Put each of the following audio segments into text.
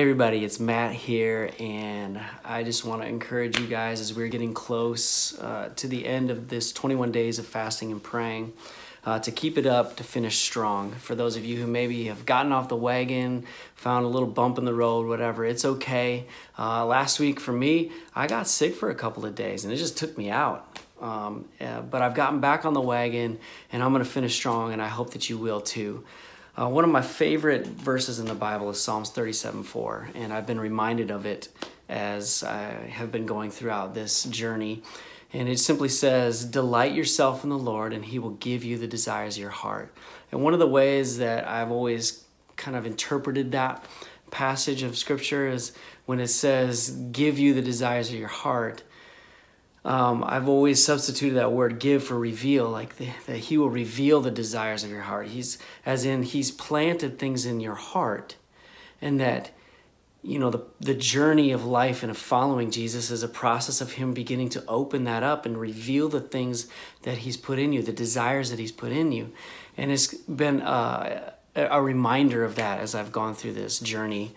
Hey everybody, it's Matt here, and I just want to encourage you guys as we're getting close uh, to the end of this 21 days of fasting and praying uh, to keep it up to finish strong. For those of you who maybe have gotten off the wagon, found a little bump in the road, whatever, it's okay. Uh, last week for me, I got sick for a couple of days, and it just took me out. Um, but I've gotten back on the wagon, and I'm going to finish strong, and I hope that you will too. Uh, one of my favorite verses in the Bible is Psalms 37 4, and I've been reminded of it as I have been going throughout this journey. And it simply says, Delight yourself in the Lord, and He will give you the desires of your heart. And one of the ways that I've always kind of interpreted that passage of Scripture is when it says, Give you the desires of your heart um, I've always substituted that word give for reveal, like the, that He will reveal the desires of your heart. He's, as in, He's planted things in your heart, and that, you know, the, the journey of life and of following Jesus is a process of Him beginning to open that up and reveal the things that He's put in you, the desires that He's put in you. And it's been uh, a reminder of that as I've gone through this journey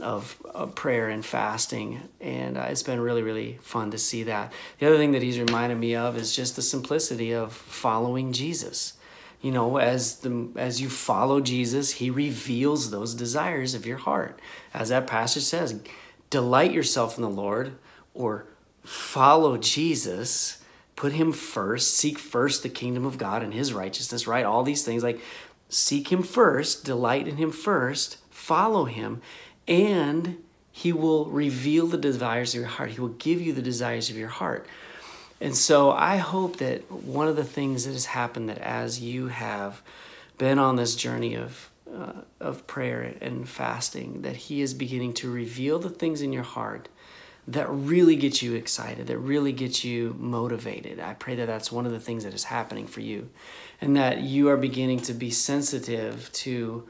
of, of prayer and fasting. And uh, it's been really, really fun to see that. The other thing that he's reminded me of is just the simplicity of following Jesus. You know, as the as you follow Jesus, he reveals those desires of your heart. As that passage says, delight yourself in the Lord or follow Jesus, put him first, seek first the kingdom of God and his righteousness, right? All these things like seek him first, delight in him first, follow him, and he will reveal the desires of your heart. He will give you the desires of your heart. And so I hope that one of the things that has happened that as you have been on this journey of uh, of prayer and fasting that he is beginning to reveal the things in your heart that really get you excited, that really get you motivated. I pray that that's one of the things that is happening for you and that you are beginning to be sensitive to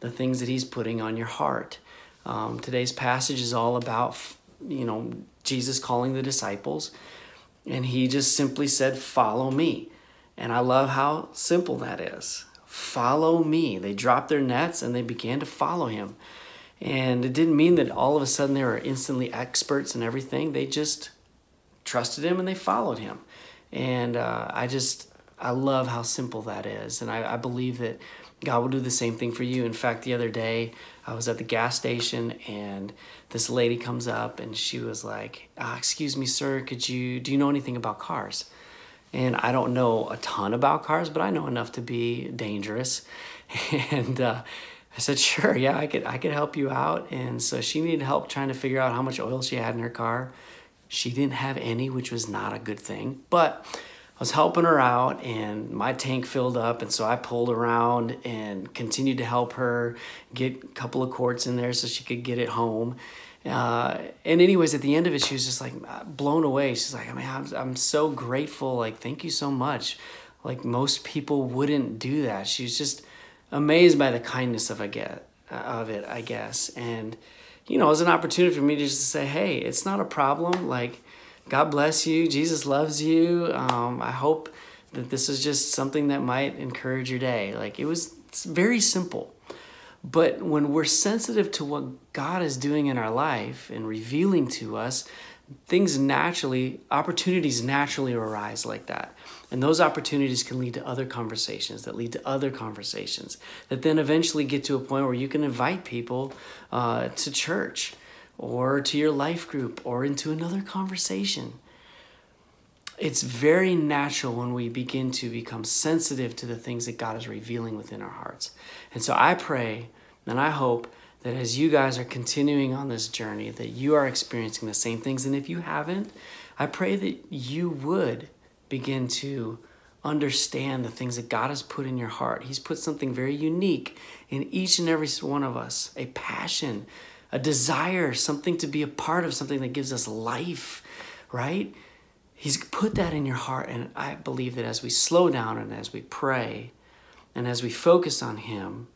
the things that he's putting on your heart um, today's passage is all about, you know, Jesus calling the disciples, and he just simply said, Follow me. And I love how simple that is. Follow me. They dropped their nets and they began to follow him. And it didn't mean that all of a sudden they were instantly experts in everything. They just trusted him and they followed him. And uh, I just, I love how simple that is. And I, I believe that God will do the same thing for you. In fact, the other day, I was at the gas station and this lady comes up and she was like, uh, "Excuse me, sir, could you do you know anything about cars?" And I don't know a ton about cars, but I know enough to be dangerous. And uh, I said, "Sure, yeah, I could I could help you out." And so she needed help trying to figure out how much oil she had in her car. She didn't have any, which was not a good thing, but I was helping her out and my tank filled up and so I pulled around and continued to help her get a couple of quarts in there so she could get it home. Uh, and anyways, at the end of it, she was just like blown away. She's like, I mean, I'm, I'm so grateful. Like, thank you so much. Like most people wouldn't do that. She was just amazed by the kindness of, I get, of it, I guess. And, you know, it was an opportunity for me to just say, hey, it's not a problem. Like, God bless you. Jesus loves you. Um, I hope that this is just something that might encourage your day. Like it was very simple. But when we're sensitive to what God is doing in our life and revealing to us, things naturally, opportunities naturally arise like that. And those opportunities can lead to other conversations that lead to other conversations that then eventually get to a point where you can invite people uh, to church or to your life group or into another conversation. It's very natural when we begin to become sensitive to the things that God is revealing within our hearts. And so I pray and I hope that as you guys are continuing on this journey, that you are experiencing the same things. And if you haven't, I pray that you would begin to understand the things that God has put in your heart. He's put something very unique in each and every one of us a passion a desire, something to be a part of, something that gives us life, right? He's put that in your heart. And I believe that as we slow down and as we pray and as we focus on Him,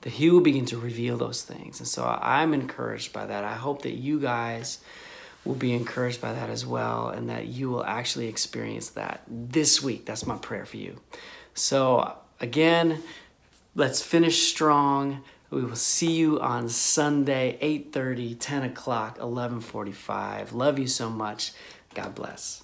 that He will begin to reveal those things. And so I'm encouraged by that. I hope that you guys will be encouraged by that as well and that you will actually experience that this week. That's my prayer for you. So, again, let's finish strong. We will see you on Sunday, 8.30, 10 o'clock, 11.45. Love you so much. God bless.